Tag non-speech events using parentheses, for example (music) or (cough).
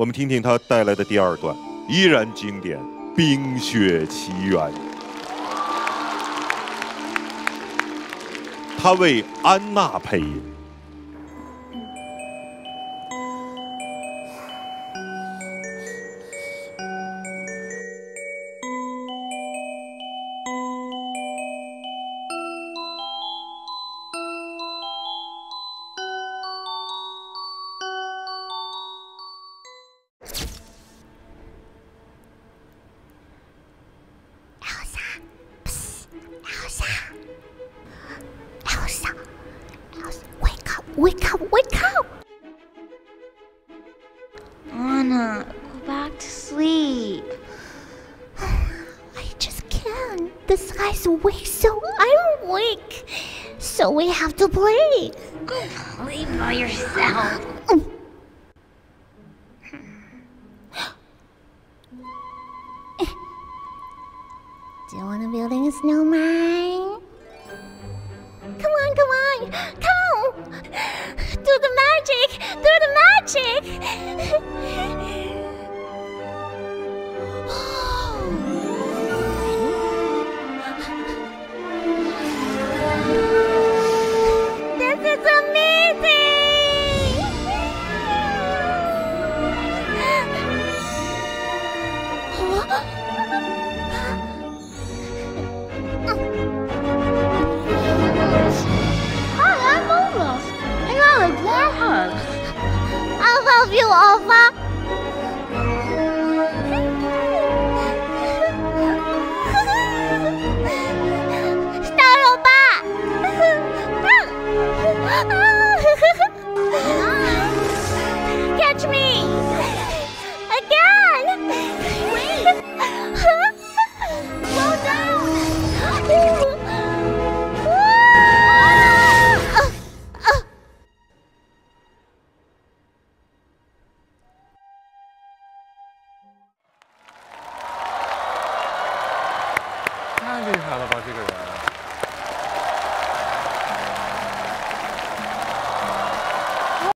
我们听听他带来的第二段，依然经典，《冰雪奇缘》。他为安娜配音。Wake up, wake up! Anna, go back to sleep. (sighs) I just can't. The sky's awake, so I'm awake. So we have to play. Oh, go play by yourself. (gasps) Do you want to build a snowman? Come on, come on, come! Do the magic! Do the magic! this is Hi, 阿号比我傲发。大肉爸，啊，呵呵。看到吧，这个人。